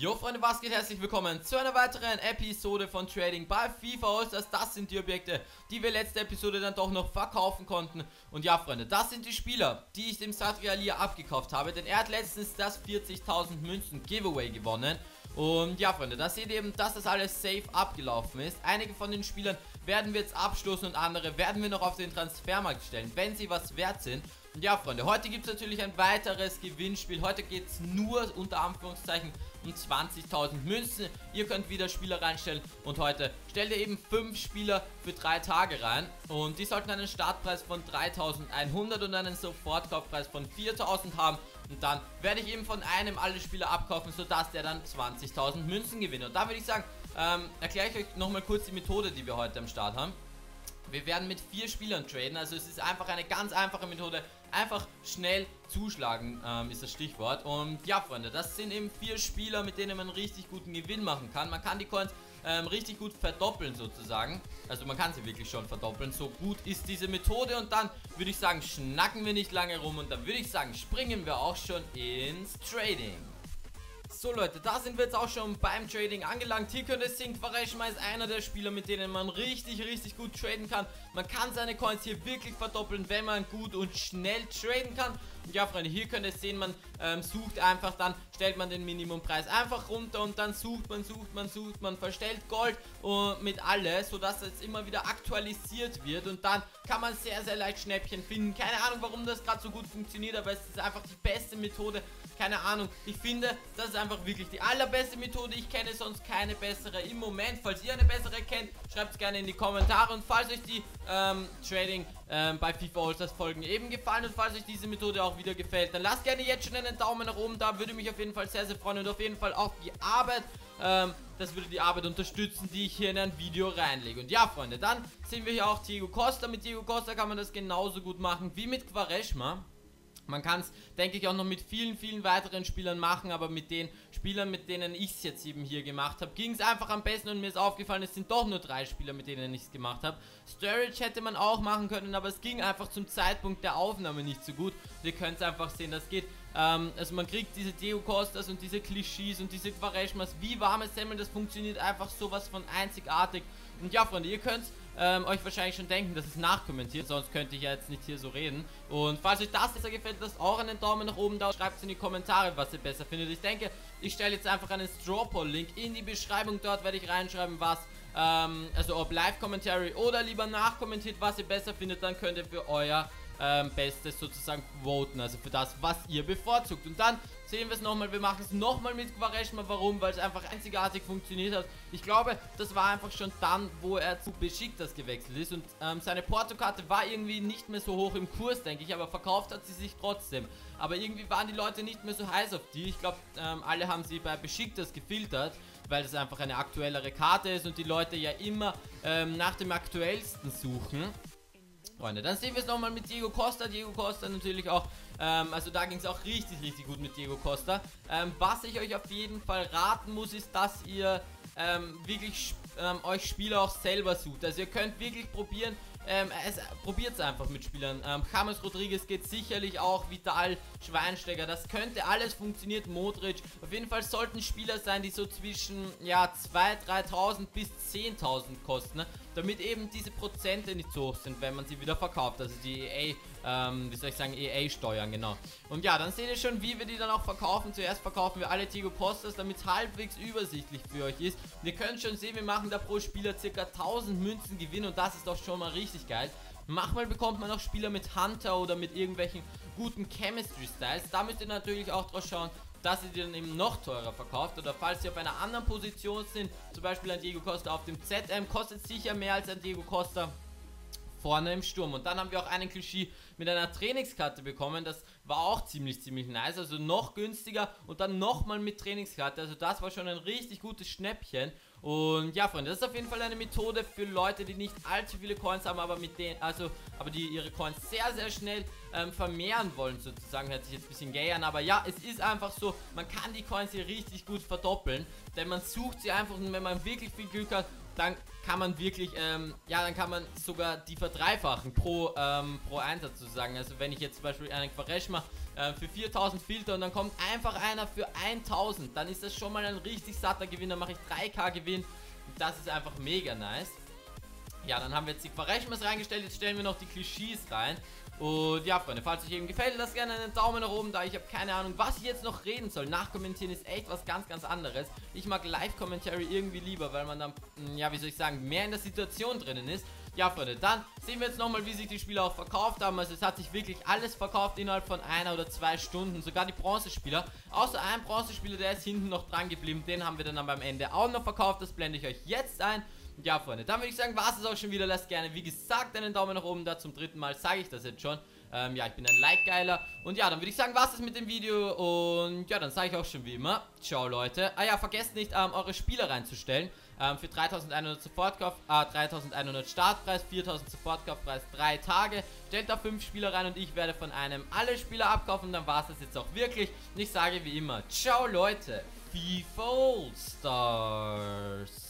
Jo Freunde, was geht? Herzlich willkommen zu einer weiteren Episode von Trading bei FIFA Allstars. Das sind die Objekte, die wir letzte Episode dann doch noch verkaufen konnten. Und ja Freunde, das sind die Spieler, die ich dem Satrialia abgekauft habe. Denn er hat letztens das 40.000 Münzen Giveaway gewonnen. Und ja Freunde, da seht ihr eben, dass das alles safe abgelaufen ist. Einige von den Spielern werden wir jetzt abstoßen und andere werden wir noch auf den Transfermarkt stellen, wenn sie was wert sind. Und ja Freunde, heute gibt es natürlich ein weiteres Gewinnspiel. Heute geht es nur unter Anführungszeichen um 20.000 Münzen. Ihr könnt wieder Spieler reinstellen und heute stellt ihr eben 5 Spieler für 3 Tage rein. Und die sollten einen Startpreis von 3.100 und einen Sofortkaufpreis von 4.000 haben. Und dann werde ich eben von einem alle Spieler abkaufen, sodass der dann 20.000 Münzen gewinnt. Und da würde ich sagen, ähm, erkläre ich euch nochmal kurz die Methode, die wir heute am Start haben. Wir werden mit vier Spielern traden, also es ist einfach eine ganz einfache Methode. Einfach schnell zuschlagen ähm, ist das Stichwort. Und ja, Freunde, das sind eben vier Spieler, mit denen man richtig guten Gewinn machen kann. Man kann die Coins ähm, richtig gut verdoppeln sozusagen. Also man kann sie wirklich schon verdoppeln. So gut ist diese Methode. Und dann würde ich sagen, schnacken wir nicht lange rum. Und dann würde ich sagen, springen wir auch schon ins Trading. So Leute, da sind wir jetzt auch schon beim Trading angelangt. Hier könnt ihr sehen, Quareshma ist einer der Spieler, mit denen man richtig, richtig gut traden kann. Man kann seine Coins hier wirklich verdoppeln, wenn man gut und schnell traden kann. Und ja, Freunde, hier könnt ihr sehen, man ähm, sucht einfach, dann stellt man den Minimumpreis einfach runter und dann sucht man, sucht man, sucht man, verstellt Gold uh, mit alles, sodass es immer wieder aktualisiert wird und dann kann man sehr, sehr leicht Schnäppchen finden. Keine Ahnung, warum das gerade so gut funktioniert, aber es ist einfach die beste Methode. Keine Ahnung, ich finde, das ist einfach wirklich die allerbeste Methode. Ich kenne sonst keine bessere im Moment. Falls ihr eine bessere kennt, schreibt es gerne in die Kommentare und falls euch die ähm, Trading ähm, bei FIFA Allstars Folgen eben gefallen und falls euch diese Methode auch wieder gefällt, dann lasst gerne jetzt schon einen Daumen nach oben da, würde mich auf jeden Fall sehr, sehr freuen und auf jeden Fall auch die Arbeit, ähm, das würde die Arbeit unterstützen, die ich hier in ein Video reinlege. Und ja, Freunde, dann sehen wir hier auch Diego Costa. Mit Diego Costa kann man das genauso gut machen wie mit Quaresma. Man kann es, denke ich, auch noch mit vielen, vielen weiteren Spielern machen, aber mit den Spielern, mit denen ich es jetzt eben hier gemacht habe, ging es einfach am besten und mir ist aufgefallen, es sind doch nur drei Spieler, mit denen ich es gemacht habe. Storage hätte man auch machen können, aber es ging einfach zum Zeitpunkt der Aufnahme nicht so gut. ihr könnt es einfach sehen, das geht ähm, also man kriegt diese Deo Costas und diese Klischees und diese Quareshmas wie warme Semmeln, das funktioniert einfach sowas von einzigartig. Und ja, Freunde, ihr könnt ähm, euch wahrscheinlich schon denken, dass es nachkommentiert, sonst könnte ich ja jetzt nicht hier so reden. Und falls euch das besser gefällt, lasst auch einen Daumen nach oben da, schreibt es in die Kommentare, was ihr besser findet. Ich denke, ich stelle jetzt einfach einen Strawpoll-Link in die Beschreibung, dort werde ich reinschreiben, was, ähm, also ob Live-Commentary oder lieber nachkommentiert, was ihr besser findet, dann könnt ihr für euer ähm, Bestes sozusagen voten, also für das, was ihr bevorzugt. Und dann sehen wir es nochmal, wir machen es nochmal mit Quaresma, warum? Weil es einfach einzigartig funktioniert hat. Ich glaube, das war einfach schon dann, wo er zu Besiktas gewechselt ist und ähm, seine Portokarte war irgendwie nicht mehr so hoch im Kurs, denke ich, aber verkauft hat sie sich trotzdem. Aber irgendwie waren die Leute nicht mehr so heiß auf die. Ich glaube, ähm, alle haben sie bei Besiktas gefiltert, weil das einfach eine aktuellere Karte ist und die Leute ja immer ähm, nach dem aktuellsten suchen. Freunde. Dann sehen wir es nochmal mit Diego Costa. Diego Costa natürlich auch, ähm, also da ging es auch richtig, richtig gut mit Diego Costa. Ähm, was ich euch auf jeden Fall raten muss, ist, dass ihr ähm, wirklich ähm, euch Spieler auch selber sucht. Also ihr könnt wirklich probieren, ähm, probiert es einfach mit Spielern. Ähm, James Rodriguez geht sicherlich auch, Vital, Schweinsteiger, das könnte alles funktioniert, Modric. Auf jeden Fall sollten Spieler sein, die so zwischen, ja, 2.000, 3.000 bis 10.000 kosten, ne? damit eben diese Prozente nicht so hoch sind, wenn man sie wieder verkauft. Also die EA, ähm, wie soll ich sagen, EA-Steuern, genau. Und ja, dann seht ihr schon, wie wir die dann auch verkaufen. Zuerst verkaufen wir alle Tigo Postas, damit es halbwegs übersichtlich für euch ist. Und ihr könnt schon sehen, wir machen da pro Spieler circa 1000 Münzen Gewinn und das ist doch schon mal richtig geil. Manchmal bekommt man auch Spieler mit Hunter oder mit irgendwelchen guten Chemistry-Styles. Da müsst ihr natürlich auch drauf schauen, dass ihr die dann eben noch teurer verkauft. Oder falls sie auf einer anderen Position sind, zum Beispiel ein Diego Costa auf dem ZM, kostet sicher mehr als ein Diego Costa vorne im Sturm. Und dann haben wir auch einen Klischee mit einer Trainingskarte bekommen. Das war auch ziemlich, ziemlich nice. Also noch günstiger und dann nochmal mit Trainingskarte. Also das war schon ein richtig gutes Schnäppchen. Und ja, Freunde, das ist auf jeden Fall eine Methode für Leute, die nicht allzu viele Coins haben, aber mit denen, also, aber die ihre Coins sehr, sehr schnell ähm, vermehren wollen, sozusagen. Hört sich jetzt ein bisschen gay an, aber ja, es ist einfach so, man kann die Coins hier richtig gut verdoppeln, denn man sucht sie einfach und wenn man wirklich viel Glück hat, dann kann man wirklich, ähm, ja, dann kann man sogar die verdreifachen pro, ähm, pro Einsatz sozusagen. Also wenn ich jetzt zum Beispiel einen Quaresh mache äh, für 4000 Filter und dann kommt einfach einer für 1000, dann ist das schon mal ein richtig satter Gewinn, dann mache ich 3k Gewinn. Und das ist einfach mega nice. Ja, dann haben wir jetzt die Quareshmas reingestellt, jetzt stellen wir noch die Klischees rein. Und ja, Freunde, falls euch eben gefällt, lasst gerne einen Daumen nach oben da. Ich habe keine Ahnung, was ich jetzt noch reden soll. Nachkommentieren ist echt was ganz, ganz anderes. Ich mag Live-Commentary irgendwie lieber, weil man dann, hm, ja, wie soll ich sagen, mehr in der Situation drinnen ist. Ja, Freunde, dann sehen wir jetzt nochmal, wie sich die Spieler auch verkauft haben. Also es hat sich wirklich alles verkauft innerhalb von einer oder zwei Stunden. Sogar die Bronzespieler. Außer ein Bronzespieler, der ist hinten noch dran geblieben. Den haben wir dann am Ende auch noch verkauft. Das blende ich euch jetzt ein. Ja, Freunde, dann würde ich sagen, war es auch schon wieder. Lasst gerne, wie gesagt, einen Daumen nach oben da. Zum dritten Mal sage ich das jetzt schon. Ähm, ja, ich bin ein Like-Geiler. Und ja, dann würde ich sagen, war es mit dem Video. Und ja, dann sage ich auch schon wie immer. Ciao, Leute. Ah ja, vergesst nicht, ähm, eure Spieler reinzustellen. Ähm, für 3100 Sofortkauf, äh, 3100 Startpreis, 4000 Sofortkaufpreis, 3 Tage. Stellt da 5 Spieler rein und ich werde von einem alle Spieler abkaufen. Dann war es das jetzt auch wirklich. Und ich sage wie immer, ciao, Leute. FIFA Stars.